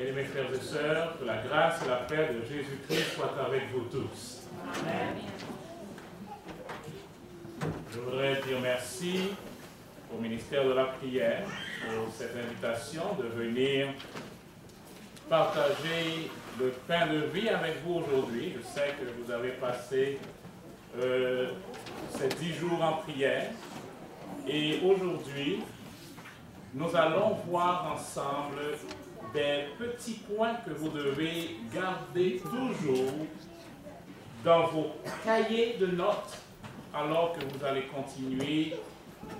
Bien-aimés frères et sœurs, que la grâce et la paix de Jésus-Christ soient avec vous tous. Amen. Je voudrais dire merci au ministère de la prière pour cette invitation de venir partager le pain de vie avec vous aujourd'hui. Je sais que vous avez passé euh, ces dix jours en prière et aujourd'hui, nous allons voir ensemble des petits points que vous devez garder toujours dans vos cahiers de notes alors que vous allez continuer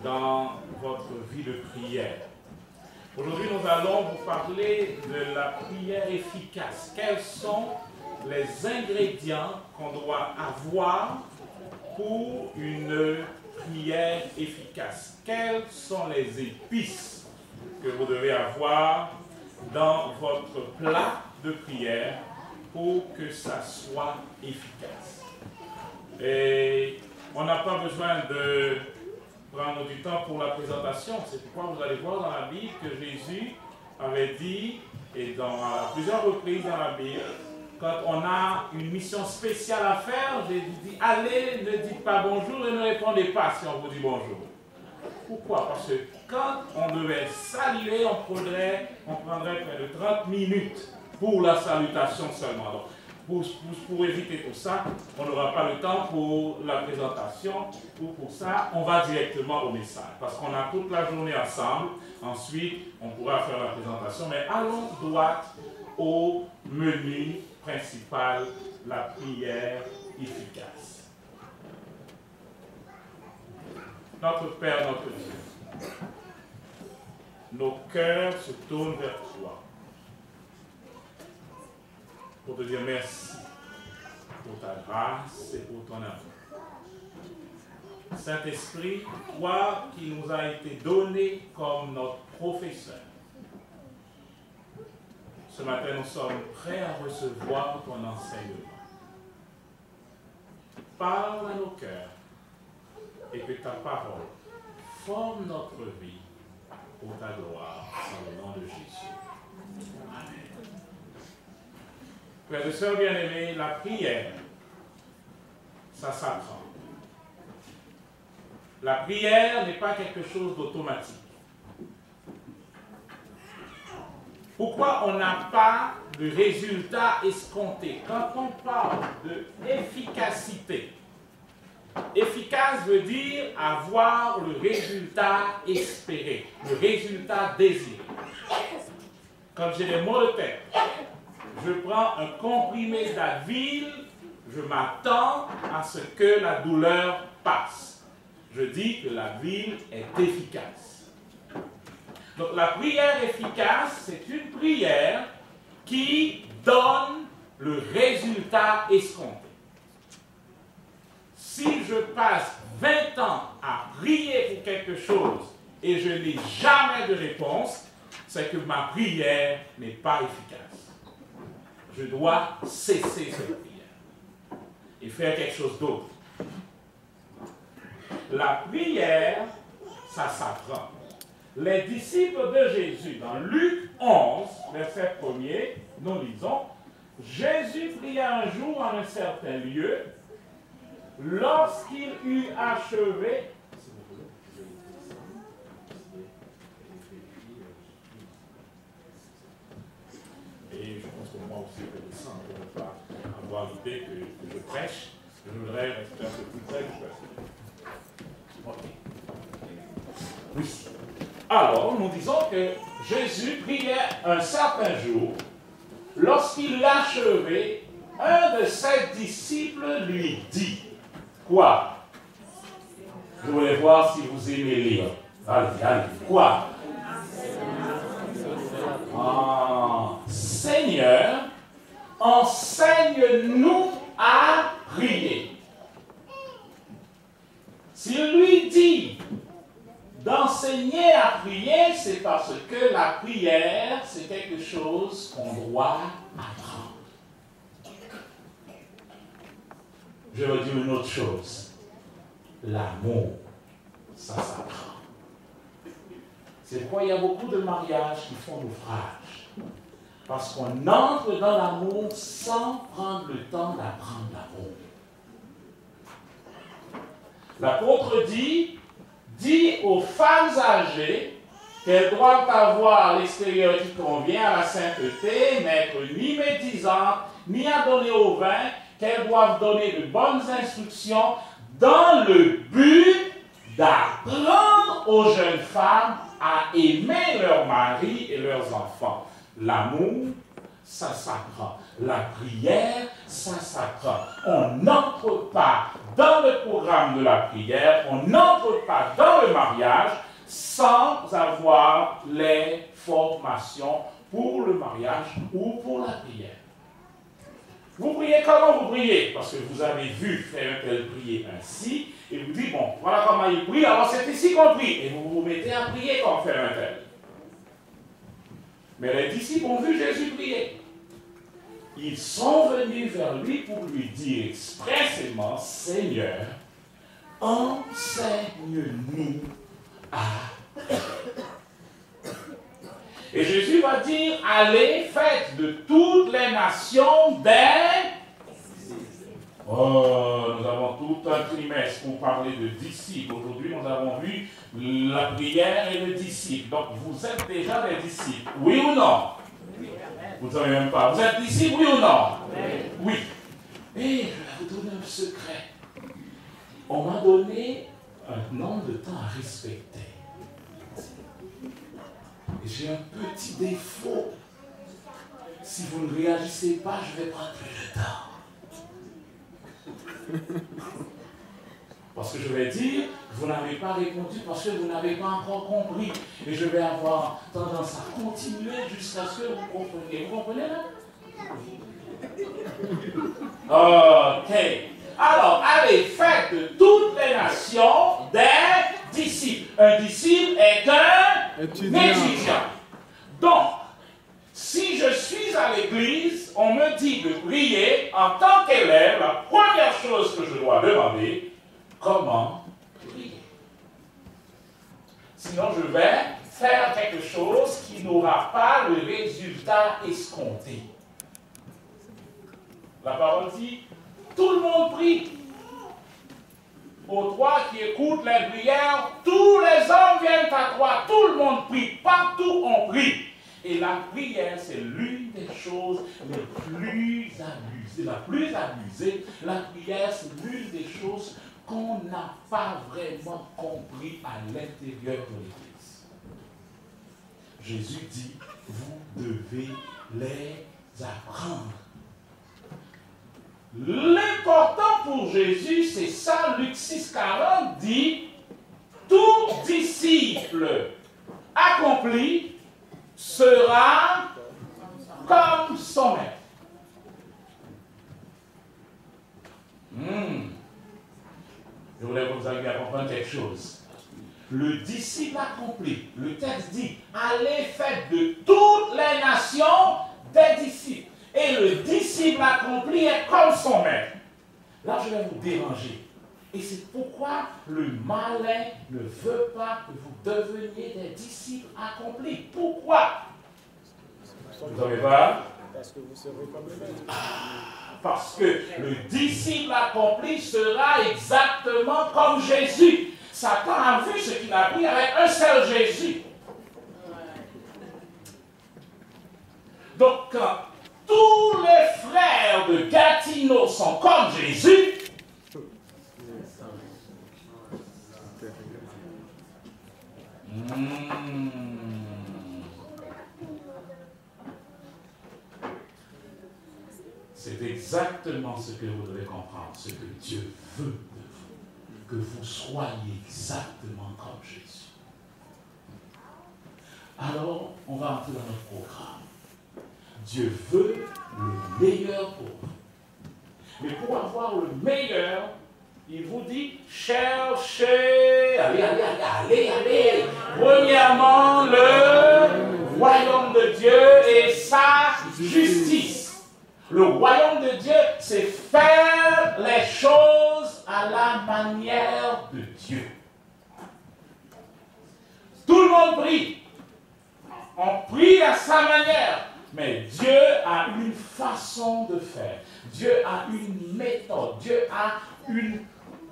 dans votre vie de prière. Aujourd'hui, nous allons vous parler de la prière efficace. Quels sont les ingrédients qu'on doit avoir pour une prière efficace? Quelles sont les épices que vous devez avoir dans votre plat de prière pour que ça soit efficace. Et on n'a pas besoin de prendre du temps pour la présentation. C'est pourquoi vous allez voir dans la Bible que Jésus avait dit, et dans plusieurs reprises dans la Bible, quand on a une mission spéciale à faire, Jésus dit, allez, ne dites pas bonjour et ne répondez pas si on vous dit bonjour. Pourquoi? Parce que quand on devait saluer, on prendrait, on prendrait près de 30 minutes pour la salutation seulement. pour, éviter tout ça, on n'aura pas le temps pour la présentation. Pour, pour ça, on va directement au message. Parce qu'on a toute la journée ensemble. Ensuite, on pourra faire la présentation. Mais allons droit au menu principal, la prière efficace. Notre Père, notre Dieu, nos cœurs se tournent vers toi pour te dire merci pour ta grâce et pour ton amour. Saint-Esprit, toi qui nous as été donné comme notre professeur, ce matin nous sommes prêts à recevoir ton enseignement. Parle à nos cœurs et que ta parole forme notre vie pour ta gloire, dans le nom de Jésus. Amen. Frères et sœurs bien-aimés, la prière, ça s'apprend. La prière n'est pas quelque chose d'automatique. Pourquoi on n'a pas de résultat escompté? Quand on parle d'efficacité, Efficace veut dire avoir le résultat espéré, le résultat désiré. Quand j'ai des maux de tête, je prends un comprimé d'Advil, je m'attends à ce que la douleur passe. Je dis que la ville est efficace. Donc la prière efficace, c'est une prière qui donne le résultat escompté si je passe 20 ans à prier pour quelque chose et je n'ai jamais de réponse, c'est que ma prière n'est pas efficace. Je dois cesser cette prière et faire quelque chose d'autre. La prière, ça s'apprend. Les disciples de Jésus, dans Luc 11, verset 1er, nous lisons, Jésus pria un jour en un certain lieu, Lorsqu'il eut achevé, et je pense que moi aussi, je sens pour ne pas avoir l'idée que, je prêche, je voudrais rester un peu plus près Oui. Alors, nous disons que Jésus priait un certain jour, lorsqu'il l'achevé, un de ses disciples lui dit, Quoi? Je voulais voir si vous aimez lire. Allez, allez. Quoi? Ah, Seigneur, enseigne-nous à prier. S'il lui dit d'enseigner à prier, c'est parce que la prière, c'est quelque chose qu'on doit apprendre. Je vais dire une autre chose. L'amour, ça s'apprend. C'est pourquoi il y a beaucoup de mariages qui font naufrage. Parce qu'on entre dans l'amour sans prendre le temps d'apprendre l'amour. L'apôtre dit, dit aux femmes âgées qu'elles doivent avoir l'extérieur qui convient à la sainteté, n'être ni médisantes, ni à donner au vin, qu'elles doivent donner de bonnes instructions dans le but d'apprendre aux jeunes femmes à aimer leur mari et leurs enfants. L'amour, ça s'apprend. La prière, ça s'apprend. On n'entre pas dans le programme de la prière, on n'entre pas dans le mariage sans avoir les formations pour le mariage ou pour la prière. Vous priez comment vous priez? Parce que vous avez vu faire un tel prier ainsi, et vous dites, bon, voilà comment il prie, alors c'est ici qu'on prie. Et vous vous mettez à prier comme faire un tel. Mais les disciples ont vu Jésus prier. Ils sont venus vers lui pour lui dire expressément, Seigneur, enseigne-nous à et Jésus va dire, allez, faites de toutes les nations des... Oh, nous avons tout un trimestre pour parler de disciples. Aujourd'hui, nous avons vu la prière et le disciple. Donc, vous êtes déjà des disciples. Oui ou non? Vous ne savez même pas. Vous êtes disciples, oui ou non? Oui. Et je vais vous donner un secret. On m'a donné un nombre de temps à respecter j'ai un petit défaut. Si vous ne réagissez pas, je vais prendre plus de temps. Parce que je vais dire, vous n'avez pas répondu parce que vous n'avez pas encore compris. Et je vais avoir tendance à continuer jusqu'à ce que vous compreniez. Vous comprenez là? Ok. Alors, allez, faites de toutes les nations des disciple. Un disciple est un étudiant. Donc, si je suis à on me dit de prier en tant qu'élève, la première chose que je dois demander, comment prier. Sinon, je vais faire quelque chose qui n'aura pas le résultat escompté. La parole dit, tout le monde prie, aux toi qui écoutent les prières, tous les hommes viennent à toi, tout le monde prie, partout on prie. Et la prière, c'est l'une choses les plus abusées, la plus abusée. La prière, c'est l'une des choses qu'on n'a pas vraiment compris à l'intérieur de l'Église. Jésus dit, vous devez les apprendre. L'important pour Jésus, c'est ça, Luc 6, 40 dit, tout disciple accompli sera comme son maître. Hmm. Je voulais que vous arriviez à comprendre quelque chose. Le disciple accompli, le texte dit, allez faire de toutes les nations des disciples et le disciple accompli est comme son maître. Là, je vais vous déranger. Et c'est pourquoi le malin ne veut pas que vous deveniez des disciples accomplis. Pourquoi? Vous savez pas Parce que vous serez comme le. Ah, parce que le disciple accompli sera exactement comme Jésus. Satan a vu ce qu'il a pris avec un seul Jésus. Donc, quand tous les frères de Gatineau sont comme Jésus, hmm. C'est exactement ce que vous devez comprendre, ce que Dieu veut de vous, que vous soyez exactement comme Jésus. Alors, on va entrer dans notre programme. Dieu veut le meilleur pour vous. Mais pour avoir le meilleur, il vous dit cherchez, allez, allez, allez, allez, allez. Premièrement, le royaume de Dieu et sa justice. Le royaume de Dieu, c'est faire les choses à la manière de Dieu. Tout le monde prie. On prie à sa manière. Mais Dieu a une façon de faire. Dieu a une méthode. Dieu a une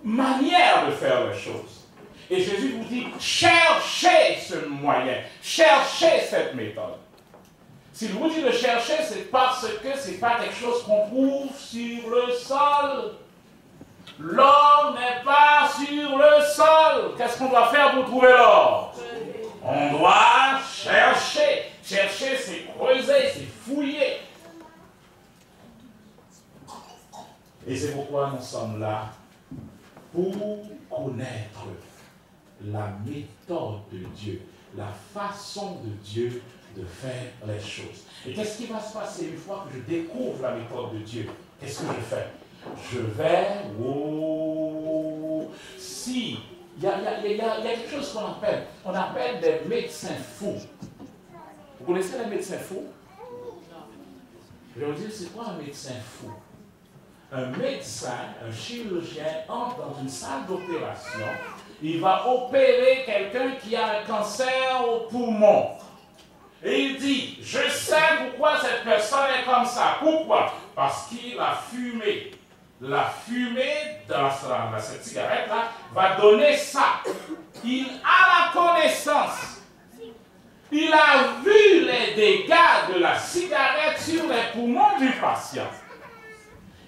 manière de faire les choses. Et Jésus vous dit, cherchez ce moyen, cherchez cette méthode. S'il vous dit de chercher, c'est parce que ce n'est pas quelque chose qu'on trouve sur le sol. L'or n'est pas sur le sol. Qu'est-ce qu'on doit faire pour trouver l'or? On doit chercher. Chercher, c'est creuser, c'est fouiller. Et c'est pourquoi nous sommes là, pour connaître la méthode de Dieu, la façon de Dieu de faire les choses. Et qu'est-ce qui va se passer une fois que je découvre la méthode de Dieu? Qu'est-ce que je fais? Je vais, oh, si, il y a, quelque chose qu'on appelle, on appelle des médecins fous. Vous connaissez les médecins fous? Je vais vous dire, c'est quoi un médecin fou? Un médecin, un chirurgien entre dans une salle d'opération, il va opérer quelqu'un qui a un cancer au poumon. Et il dit, je sais pourquoi cette personne est comme ça. Pourquoi? Parce qu'il a fumé. La fumée dans, cette cigarette-là va donner ça. Il a la connaissance. Il a vu les dégâts de la cigarette sur les poumons du patient.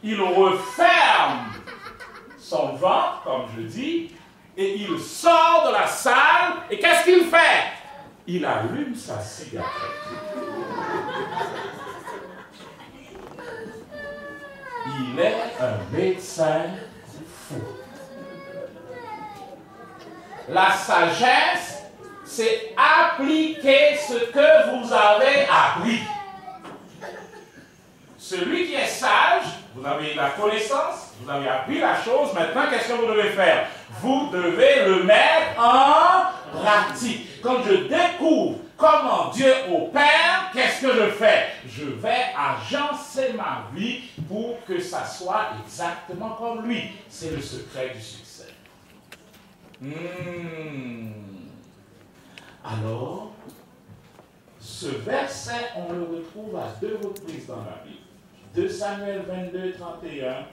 Il referme son ventre, comme je dis, et il sort de la salle. Et qu'est-ce qu'il fait? Il allume sa cigarette. Il est un médecin fou. La sagesse, c'est appliquer ce que vous avez appris. Celui qui est sage, vous avez la connaissance, vous avez appris la chose, maintenant qu'est-ce que vous devez faire? Vous devez le mettre en pratique. Quand je découvre comment Dieu opère, qu'est-ce que je fais? Je vais agencer ma vie pour que ça soit exactement comme lui. C'est le secret du succès. Hmm. Alors, ce verset, on le retrouve à deux reprises dans la Bible. 2 Samuel 22, 31